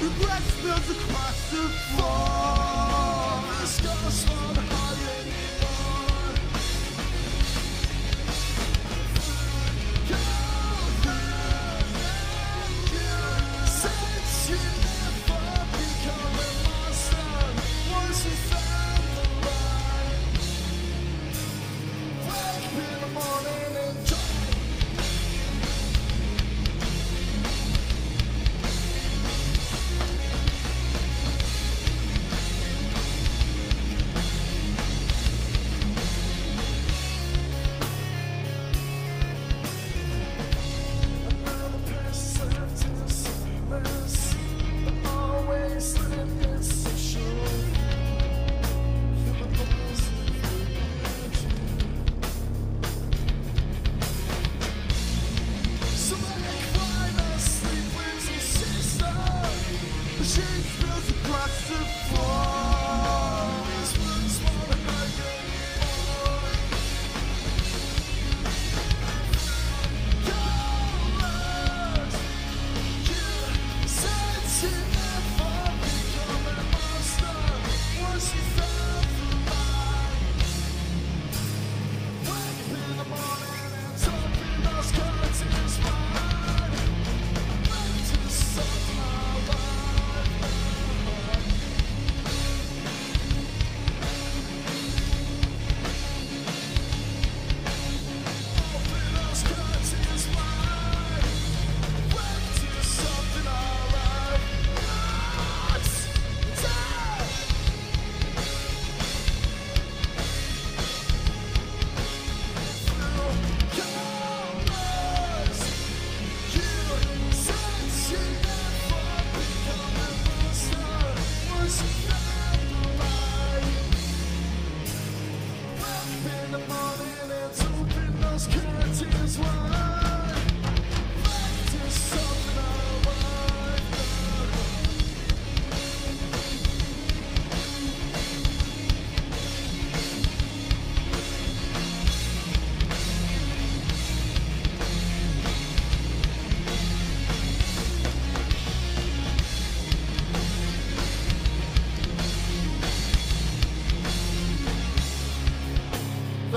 Regrets built across the floor Machine spills across the floor. Podcast.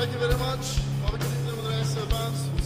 Thank you very much. Have a good evening with the rest of the bands.